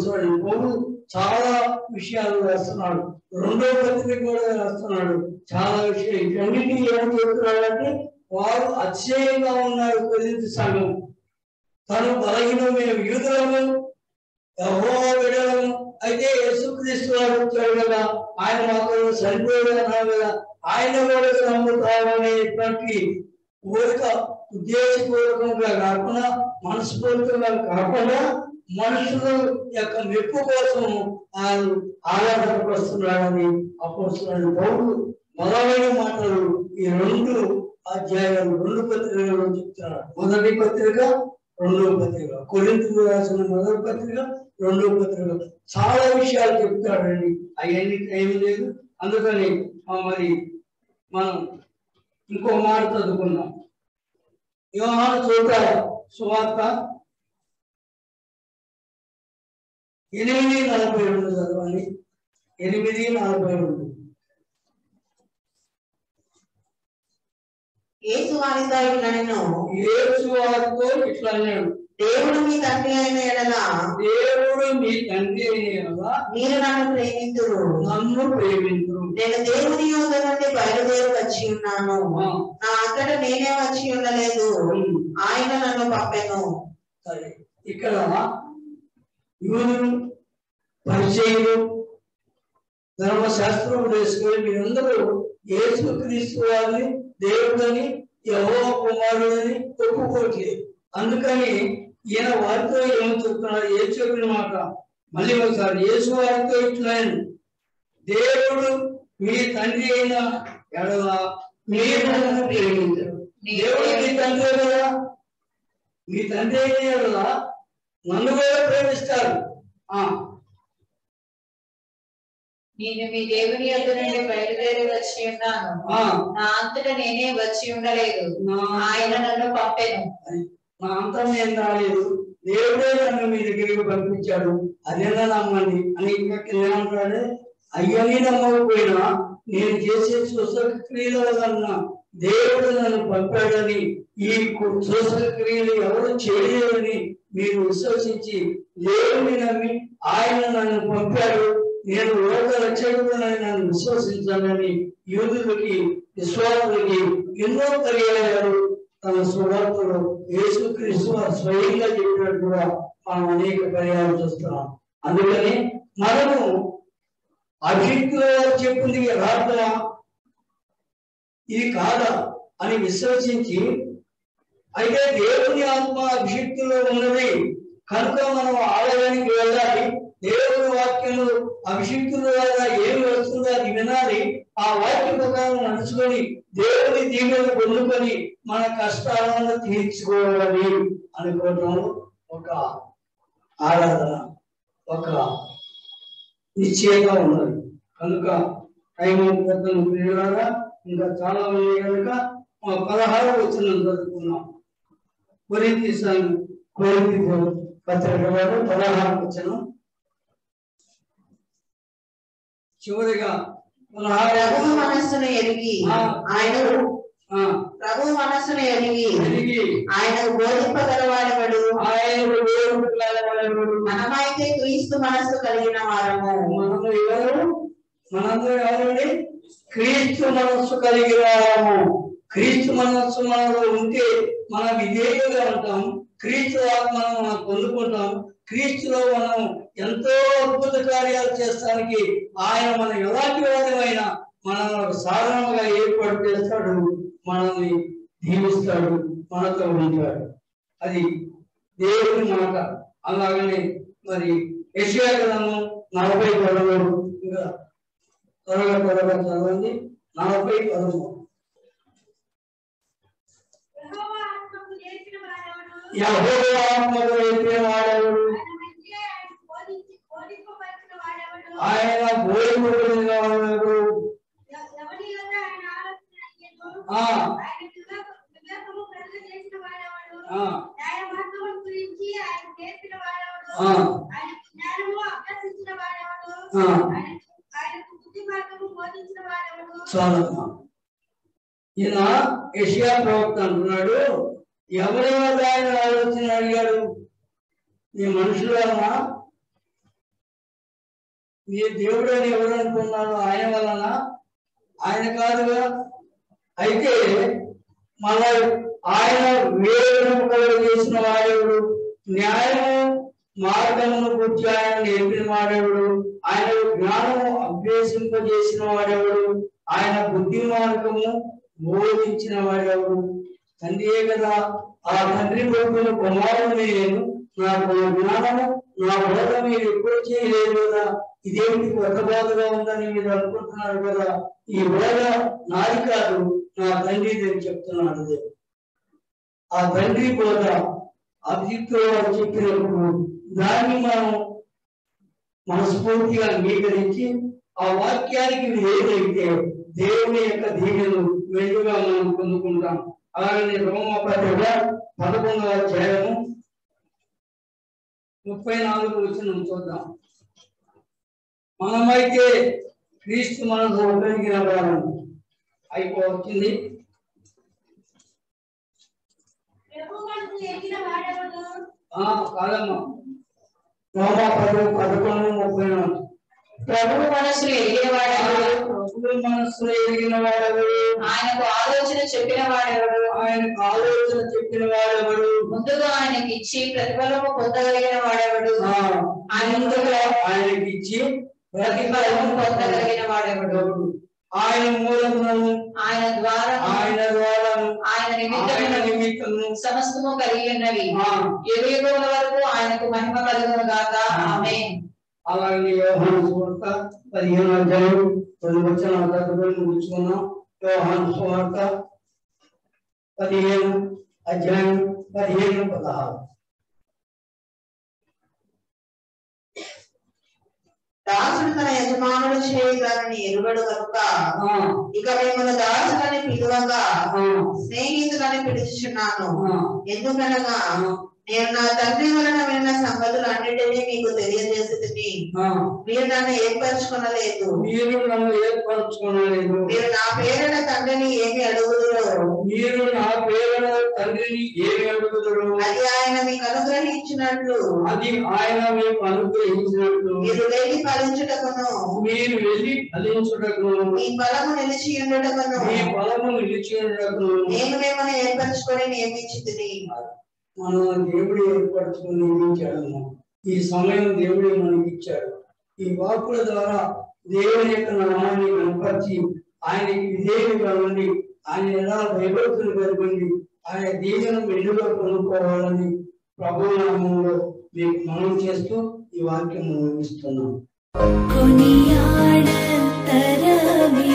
చూడండి పౌరు చాలా విషయాలు వేస్తున్నాడు రెండో పత్రిక కూడా వేస్తున్నాడు చాలా విషయాలు. ఇవన్నిటికీ ఏం చెప్తున్నాడంటే వారు అతిశయంగా ఉన్నారు కొరింది సంఘం. తను బలహీనం మేము యూదులము విడలము అయితే యేసుక్రీస్తు వారు వచ్చాడు కదా ఆయన మాత్రం చనిపోయాడు కదా ఆయన కూడా నమ్ముతారు అనేటువంటి కోరిక ఉద్దేశపూర్వకంగా కాకుండా మనస్ఫూర్తిగా కాకుండా మనుషుల యొక్క మెప్పు కోసం ఆయన ఆరాధనకు వస్తున్నాడని అపోస్తున్నాడు పౌరులు మొదలైన మాటలు ఈ రెండు అధ్యాయం రెండు పత్రికలు చెప్తున్నాడు. మొదటి పత్రిక రెండవ పత్రిక. కొరింతకు రాసిన మొదటి పత్రిక రెండో పత్రిక. చాలా విషయాలు చెప్తాడండి. అవన్నీ టైం లేదు. అందుకని మరి మనం ఇంకో మాట చదువుకున్నాం యోహాను చూద్దాం సువార్త ఎనిమిది నలభై రెండు చదవాలి ఎనిమిది నలభై రెండు.
యేసు వారితో ఇట్లా నేను
యేసు వారితో ఇట్లా అన్నాడు
దేవుడు మీ తండ్రి అయిన ఎడల?
దేవుడు మీ తండ్రి అయిన యెహోవా
మీరు నన్ను ప్రేమింతురు.
నన్ను ప్రేమించు
నేను దేవుని యోగ నుండి బయలుదేరి వచ్చి ఉన్నాను. నా అంతట నేనే వచ్చి ఉండలేదు. ఆయన నన్ను పంపెను.
ఇక్కడ యూదులు పరిచయులు ధర్మశాస్త్రం వేసుకొని మీరందరూ యేసు క్రీస్తు వారిని దేవుడని కుమారుడు కుమారుడని ఒప్పుకోవట్లేదు అందుకని ఈయన వారితో ఏమో చెప్తున్నాడు ఏం చెప్పిన మాట? మళ్ళీ ఒకసారి యేసు వారితో ఇట్లాను. దేవుడు మీ తండ్రి అయిన ఎడల? మీరు దేవుడు మీ తండ్రి కదా మీ తండ్రి అయిన ఎడల? నన్ను కూడా ప్రేమిస్తారు ఆ
నేను మీ దేవుని యొద్ద నుండి బయలుదేరి వచ్చి ఉన్నాను. నా అంతట నేనే వచ్చి ఉండలేదు. ఆయన నన్ను పంపెను.
నా అంతం ఏం రాలేదు. దేవుడే నన్ను మీ దగ్గరికి పంపించాడు. అదేనా నమ్మండి అని ఇంకా కింద ఏమంటాడు అయ్యని నమ్మకపోయినా నేను చేసే సూచక క్రియల వలన దేవుడు నన్ను పంపాడని ఈ కు- సూచక క్రియలు ఎవరు చేయలేదని మీరు విశ్వసించి దేవుని నమ్మి ఆయన నన్ను పంపాడు. నేను లోక రక్షకుడని నన్ను విశ్వసించాలని యూదులకి విశ్వాసులకి ఎన్నో పర్యాయాలు తన సువార్తలో యేసుక్రీస్తు స్వయంగా చెప్పినట్టు కూడా మనం అనేక పర్యాలు చూస్తున్నాం. అందుకని మనము అభిజ్ఞ చెప్పింది రాత ఇది కాదా అని విశ్వసించి అయితే దేవుని ఆత్మ అభిషక్తిలో ఉన్నది. కనుక మనం ఆలయానికి వెళ్ళాలి. దేవుని వాక్యము అభిషిక్తుల ద్వారా ఏమి వస్తుందో అది వినాలి. ఆ వాక్య ప్రకారం నడుచుకొని దేవుని దీవెన పొందుకొని మన కష్టాలను తీర్చుకోవాలి అనుకోవటం ఒక ఆరాధన ఒక నిశ్చయంగా ఉన్నది. కనుక టైం పెద్దలు ప్రియులారా ఇంకా చాలా ఉన్నాయి కనుక పదహారు వచ్చిన చదువుకున్నాం. కొరింతి సంఘం కొరింతి పత్రిక వారు పదహారు వచ్చినాం చివరిగా
ప్రభు మనస్సును ఎరిగి. ఆయన ప్రభు మనస్సును ఎరిగి ఆయన బోధింపగలవాడవడు?
ఆయన.
మనమైతే క్రీస్తు మనస్సు కలిగిన వారము.
మనము ఎవరు? మనందరూ ఎవరండి? క్రీస్తు మనస్సు కలిగిన వారము. క్రీస్తు మనస్సు మనలో ఉంటే మనం విధేయులుగా ఉంటాం. క్రీస్తు ఆత్మను మనం పొందుకుంటాం. క్రీస్తులో మనం ఎంతో అద్భుత కార్యాలు చేస్తానికి ఆయన మనం ఎలాంటి వారిమైనా మనం సాధారణంగా ఏర్పాటు చేస్తాడు మనల్ని దీవిస్తాడు మనతో ఉంటాడు. అది దేవుని మాట. అలాగనే మరి గ్రంథం నలభై పదమూడు. ఇంకా త్వరగా త్వరగా చదవండి. నలభై పదమూడు.
యెహోవా ఆత్మకు చేసిన వాడెవడు?
యెహోవా ఆత్మకు రేపిన వాడెవడు
ఆయన మంచిగా ఆయన బోధించి- బోధింపబడిన వాడెవడు?
ఆయన బోధింపబడిన వాడెవడు చాలమ్మా. ఈయన ఏషియా ప్రవక్త అంటున్నాడు ఎవరి వల్ల ఆయన ఆలోచన అడిగాడు? ఈ మనుషుల వలన మీ దేవుడు అని ఎవరు అనుకున్నాను ఆయన వలన? ఆయన కాదుగా? అయితే మన ఆయన వేరు చేసిన వాడేవుడు న్యాయము మార్గమును గురించి ఆయన నేర్పిన వాడేవుడు ఆయన జ్ఞానము అభ్యసింపజేసిన వాడేవుడు ఆయన బుద్ధి మార్గము బోధించిన వాడేవుడు తండ్రియే కదా. ఆ తండ్రి కొడుకుల కుమారుడు నేను. నాకు జ్ఞానము నా బోధ మీరు ఎప్పుడు చేయలేదు కదా? ఇదేమిటి కొత్త బోధగా ఉందని మీరు అనుకుంటున్నారు కదా? ఈ బోధ నాది కాదు నా తండ్రిది అని చెప్తున్నాడు ఆ తండ్రి బోధ అభిజిత్తులు చెప్పినప్పుడు దాన్ని మనం మనస్ఫూర్తిగా అంగీకరించి ఆ వాక్యానికి ఏదైతే దేవుని యొక్క దీవెను వెలుగుగా మనం పొందుకుంటాం. అలాగే రోమ పత్రిక పదకొండవ అధ్యాయము ముప్పై నాలుగు వచ్చిన చూద్దాం. మనమైతే క్రీస్తు మనసు ఉపయోగించిన వారం అయిపోతుంది. కాదమ్మా. రోమ పదకొండు ముప్పై నాలుగు.
ప్రభు మనసులు ఎరిగిన వాడెవడు
ప్రభువు మనస్సులో ఎరిగిన వాడెవడు
ఆయనకు ఆలోచన చెప్పిన వాడెవడు
ఆయనకు ఆలోచన చెప్పిన వాడెవడు
ముందుగా ఆయనకి ఇచ్చి ప్రతిఫలము పొందగలిగిన వాడెవడు?
ఆ, ముందుగా ఆయనకి ఇచ్చి
ప్రతిఫలము పొందగలిగిన వాడెవడు?
ఆయన మూలమును
ఆయన ద్వారా
ఆయన ద్వారా
ఆయన
ఆయన
నిమిత్తము. సమస్తము కలిగి ఉన్నవి. యుగయుగముల వరకు ఆయనకు మహిమ కలుగును గాక. ఆమె
అలాగే సువార్త పదిహేను అధ్యాయం తొలి వచ్చిన ముగించుకున్నాం యోహాను సువార్త పదిహేను అధ్యాయం పదిహేను పదహారు.
దాసుడు తన యజమానుడు చేయగలని ఎరుగడు కనుక ఇక మిమ్మల్ని దాసులని పిలువగా స్నేహితులని పిలుచుచున్నాను.
ఆ,
ఎందుకనగా నేను నా తండ్రి వలన విన్న సంగతులు అన్నిటినీ మీకు తెలియజేసి
ఆ.
మీరు నన్ను ఏర్పరచుకొనలేదు.
మీరు నన్ను ఏర్పరచుకోలేదు
మీరు నా పేరున తండ్రిని ఏమి అడుగుదురో.
మీరు నా పేరున తండ్రిని ఏమి అడుగుదరు.
అది ఆయన మీకు అనుగ్రహించినట్లు.
అది ఆయన మీకు అనుగ్రహించినట్లు.
మీరు వెళ్ళి ఫలించుటకును.
మీరు వెళ్ళి ఫలించుటకు
మీ బలము నిలిచి ఉండటకును.
మీ బలము నిలిచి ఉండటకు
నేను మిమ్మల్ని ఏర్పరచుకొని నియమించితిని.
మనం దేవుడు ఏర్పరచుకుని నియమించాడు ఈ సమయం దేవుడే మనకి ఇచ్చాడు. ఈ వాక్కుల ద్వారా దేవుని యొక్క నామాన్ని కనపరిచి ఆయనకి విధేయుగా ఉండి ఆయన ఎలా భయభక్తులు కలిగి ఆయన దీవెన వెలుగులో కొనుక్కోవాలని ప్రభు నామంలో మీకు మనం చేస్తూ ఈ వాక్యం ముగిస్తున్నాం.
కొనియాడ తరమే